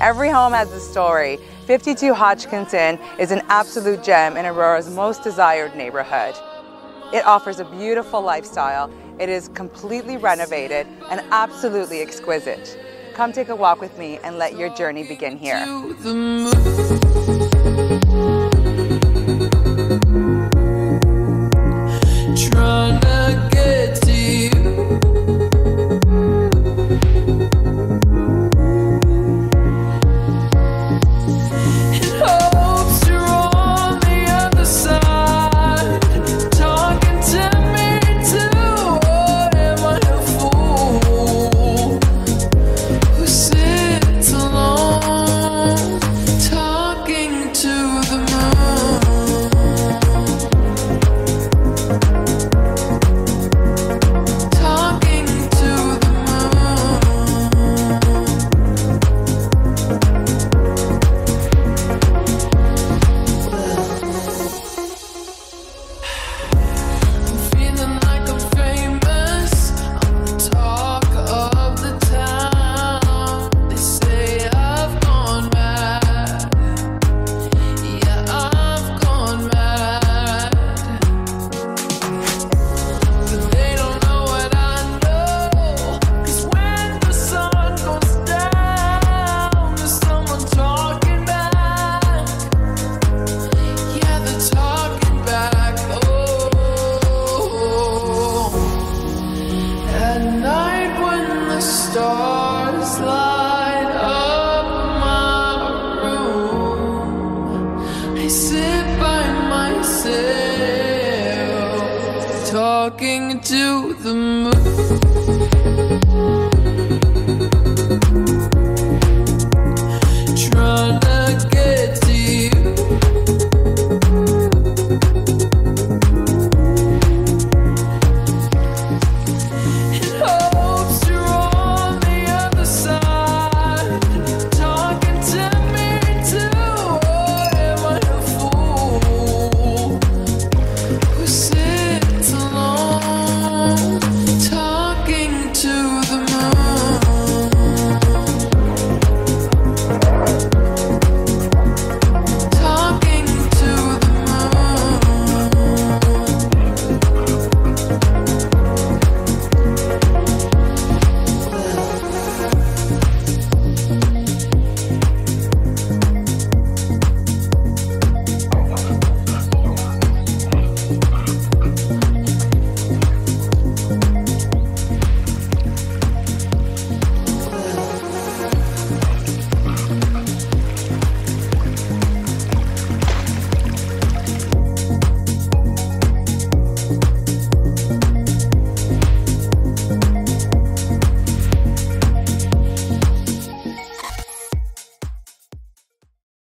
Every home has a story. 52 Hodgkinson is an absolute gem in Aurora's most desired neighborhood. It offers a beautiful lifestyle. It is completely renovated and absolutely exquisite. Come take a walk with me and let your journey begin here. Stars light up my room. I sit by myself, talking to the moon.